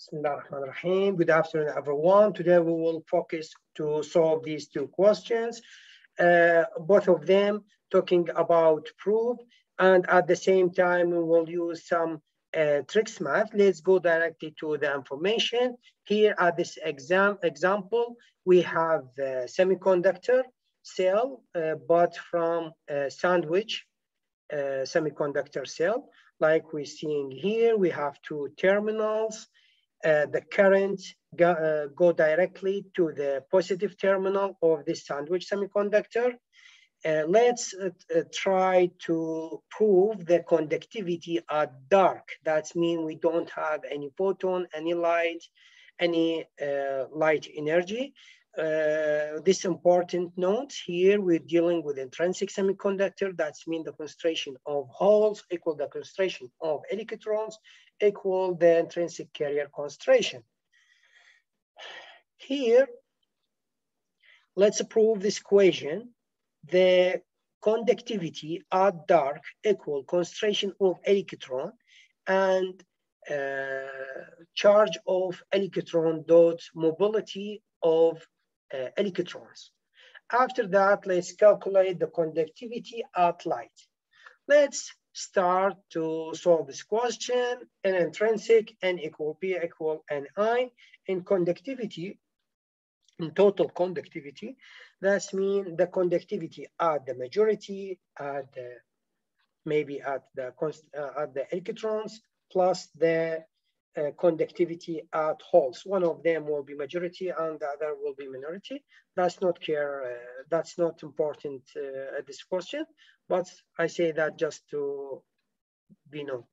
Bismillahirrahmanirrahim. Good afternoon, everyone. Today we will focus to solve these two questions. Uh, both of them talking about proof and at the same time we will use some uh, tricks math. Let's go directly to the information. Here at this exam example, we have the semiconductor cell, uh, but from sandwich uh, semiconductor cell. Like we're seeing here, we have two terminals. Uh, the current go, uh, go, directly to the positive terminal of this sandwich semiconductor. Uh, let's uh, uh, try to prove the conductivity at dark. That means we don't have any photon, any light, any light energy. Uh, this important note here, we're dealing with intrinsic semiconductor. That's mean the concentration of holes equal the concentration of electrons equal the intrinsic carrier concentration. Here, let's prove this equation. The conductivity at dark equal concentration of electron and uh, charge of electron dot mobility of electrons. After that, let's calculate the conductivity at light. Let's start to solve this question. N intrinsic, N equal P equal Ni, in conductivity, in total conductivity, that means the conductivity at the majority, at the, maybe at the, uh, at the electrons, plus the uh, conductivity at holes. One of them will be majority and the other will be minority. That's not care, uh, that's not important uh, at this question, but I say that just to be known.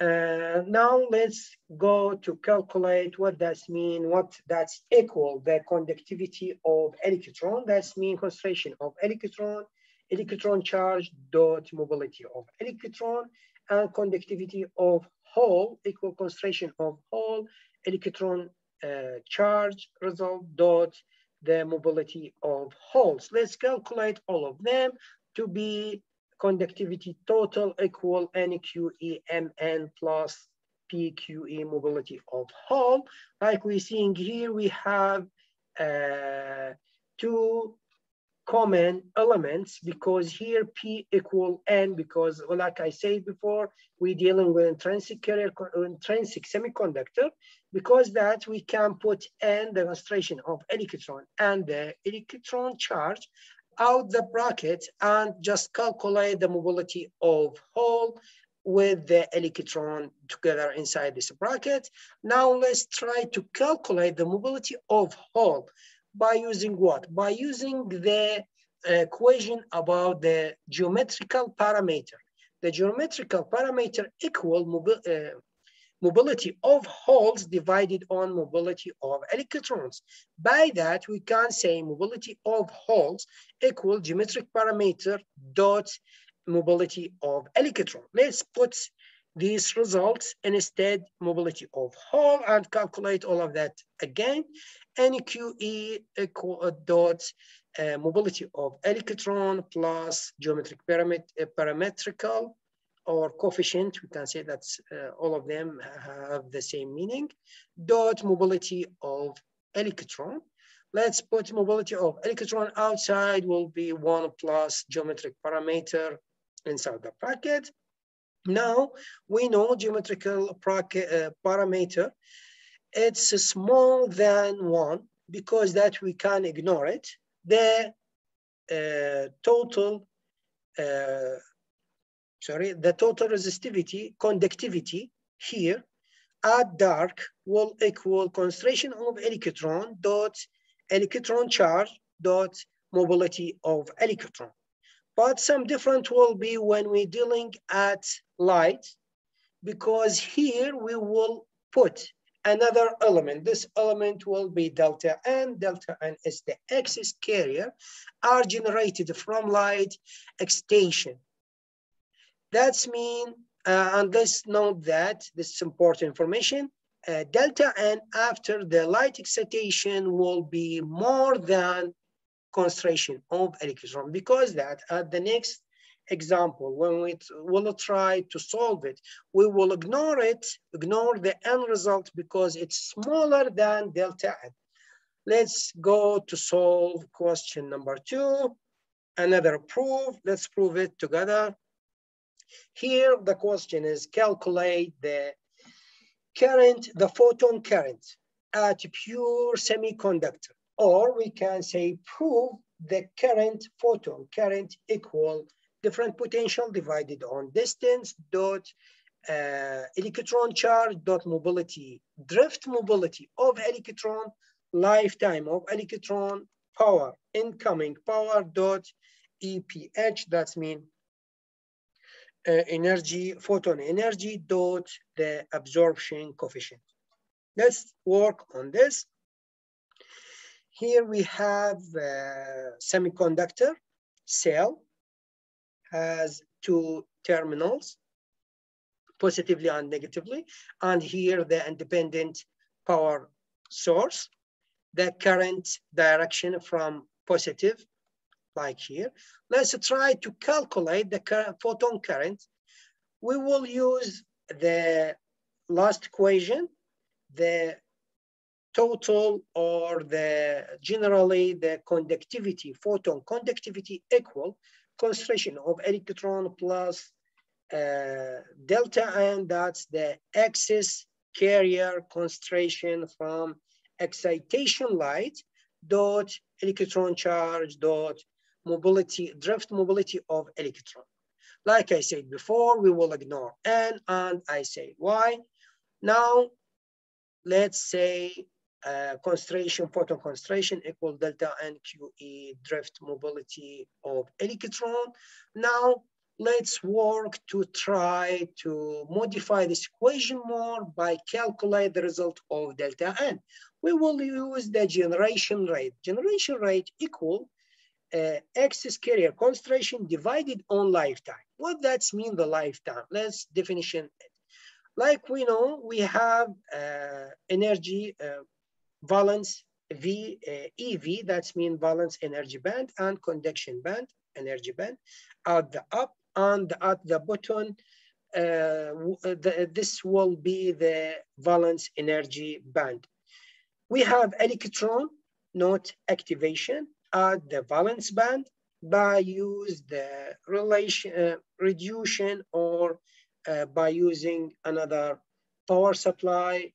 Uh, now let's go to calculate what does mean, what that's equal the conductivity of electron. That's mean concentration of electron, electron charge dot mobility of electron, and conductivity of hole equal concentration of hole electron uh, charge result dot the mobility of holes. Let's calculate all of them to be conductivity total equal NQE M N plus PQE mobility of hole. Like we're seeing here, we have uh, two common elements because here P equal N because like I said before, we're dealing with intrinsic carrier, intrinsic semiconductor because that we can put N the concentration of electron and the electron charge out the bracket and just calculate the mobility of hole with the electron together inside this bracket. Now let's try to calculate the mobility of hole by using what? By using the equation about the geometrical parameter. The geometrical parameter equal mobi uh, mobility of holes divided on mobility of electrons. By that, we can say mobility of holes equal geometric parameter dot mobility of electron. Let's put these results instead mobility of hole and calculate all of that again. NQE equal uh, dot uh, mobility of electron plus geometric paramet uh, parametrical or coefficient, we can say that uh, all of them have the same meaning, dot mobility of electron. Let's put mobility of electron outside will be one plus geometric parameter inside the bracket. Now we know geometrical uh, parameter, it's small than one because that we can ignore it. The uh, total uh, sorry, the total resistivity, conductivity here at dark will equal concentration of electron dot electron charge dot mobility of electron. But some different will be when we're dealing at light, because here we will put another element. This element will be delta N. Delta N is the excess carrier are generated from light excitation. That's mean, uh, and let's note that this is important information. Uh, delta N after the light excitation will be more than concentration of electron because that at the next example, when we will try to solve it, we will ignore it, ignore the end result because it's smaller than delta n. Let's go to solve question number two. Another proof, let's prove it together. Here, the question is calculate the current, the photon current at pure semiconductor, or we can say prove the current photon current equal different potential divided on distance dot uh, electron charge dot mobility drift mobility of electron lifetime of electron power incoming power dot EPH that's mean uh, energy photon energy dot the absorption coefficient. Let's work on this. Here we have a semiconductor cell has two terminals, positively and negatively. And here the independent power source, the current direction from positive, like here. Let's try to calculate the current, photon current. We will use the last equation, the total or the generally the conductivity, photon conductivity equal concentration of electron plus uh, delta n, that's the excess carrier concentration from excitation light dot electron charge dot mobility, drift mobility of electron. Like I said before, we will ignore n and I say y. Now, let's say uh, concentration, photon concentration equal delta NQE drift mobility of electron. Now, let's work to try to modify this equation more by calculate the result of delta N. We will use the generation rate. Generation rate equal uh, excess carrier concentration divided on lifetime. What does mean the lifetime? Let's definition it. Like we know, we have uh, energy uh, valence V, uh, EV, that's mean valence energy band and conduction band, energy band, at the up and at the bottom, uh, the, this will be the valence energy band. We have electron, not activation, at the valence band by use the relation, uh, reduction or uh, by using another power supply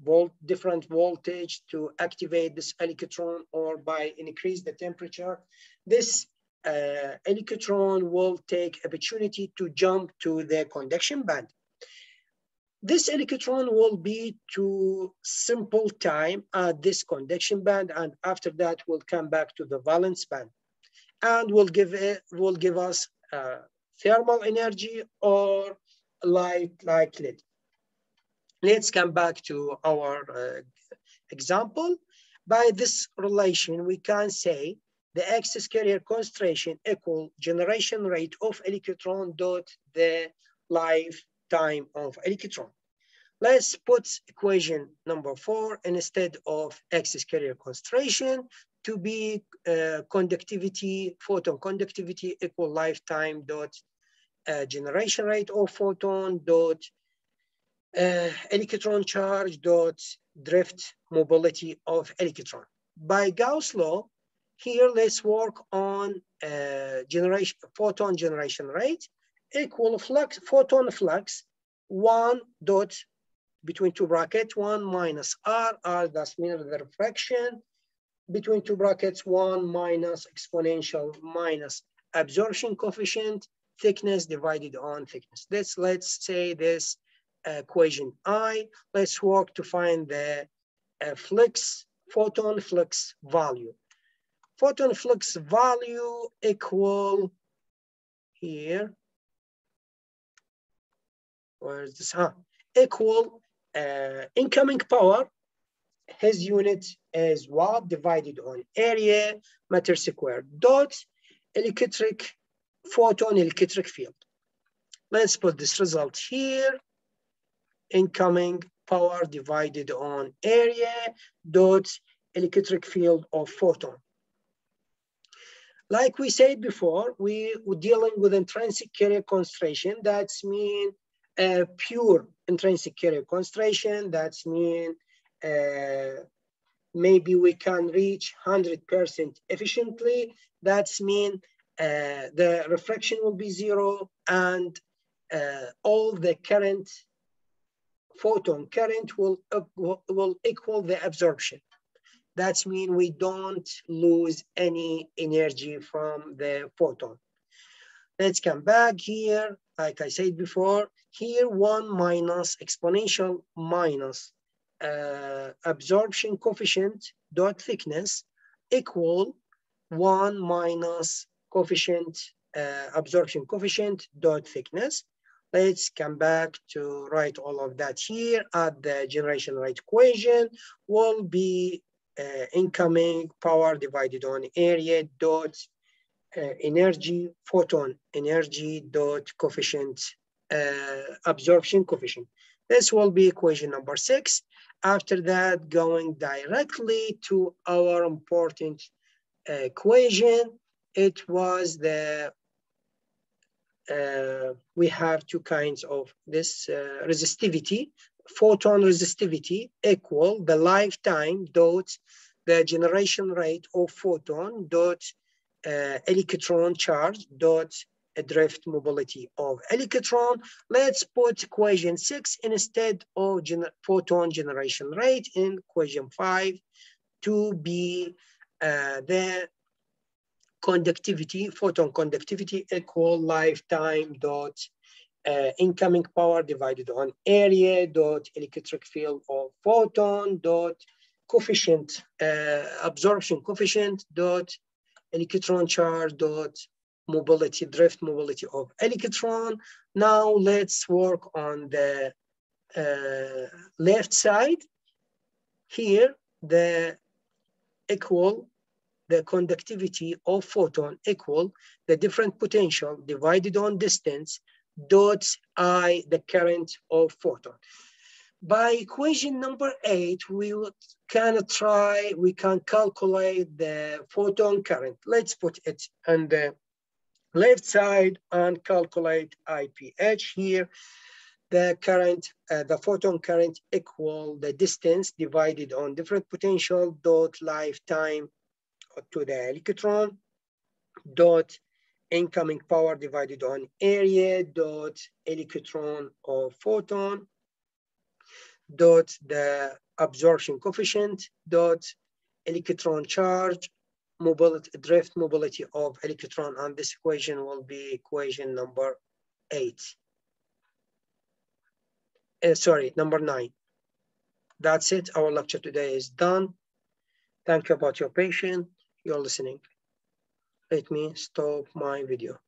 volt, different voltage to activate this electron or by increase the temperature, this uh, electron will take opportunity to jump to the conduction band. This electron will be to simple time at this conduction band and after that will come back to the valence band and will give it will give us uh, thermal energy or light like lead. Let's come back to our uh, example. By this relation, we can say the excess carrier concentration equal generation rate of electron dot the lifetime of electron. Let's put equation number four instead of excess carrier concentration to be uh, conductivity, photon conductivity equal lifetime dot uh, generation rate of photon dot uh, electron charge dot drift mobility of electron. By Gauss law, here let's work on uh, generation photon generation rate equal flux photon flux one dot between two brackets one minus r r that's mean the refraction between two brackets one minus exponential minus absorption coefficient thickness divided on thickness. Let's let's say this equation I. Let's work to find the uh, flux, photon flux value. Photon flux value equal here. Where is this? Huh? Equal uh, incoming power. His unit is watt divided on area meter squared dot electric photon electric field. Let's put this result here incoming power divided on area dot electric field of photon. Like we said before, we were dealing with intrinsic carrier concentration. That's mean uh, pure intrinsic carrier concentration. That's mean uh, maybe we can reach 100% efficiently. That's mean uh, the refraction will be zero and uh, all the current photon current will, will equal the absorption. That means we don't lose any energy from the photon. Let's come back here. Like I said before, here one minus exponential minus uh, absorption coefficient dot thickness equal one minus coefficient uh, absorption coefficient dot thickness. Let's come back to write all of that here at the generation rate equation will be uh, incoming power divided on area dot uh, energy photon energy dot coefficient uh, absorption coefficient. This will be equation number six. After that, going directly to our important equation, it was the we have two kinds of this uh, resistivity photon resistivity equal the lifetime dot the generation rate of photon dot uh, electron charge dot a drift mobility of electron. Let's put equation six instead of gener photon generation rate in equation five to be uh, the conductivity, photon conductivity equal lifetime dot uh, incoming power divided on area dot electric field of photon dot coefficient uh, absorption coefficient dot electron charge dot mobility drift mobility of electron. Now let's work on the uh, left side. Here the equal the conductivity of photon equal the different potential divided on distance dot I, the current of photon. By equation number eight, we can try, we can calculate the photon current. Let's put it on the left side and calculate IPH here. The current, uh, the photon current equal the distance divided on different potential dot lifetime to the electron dot incoming power divided on area dot electron or photon dot the absorption coefficient dot electron charge mobility drift mobility of electron. And this equation will be equation number eight. Uh, sorry number nine. That's it. Our lecture today is done. Thank you about your patience you're listening. Let me stop my video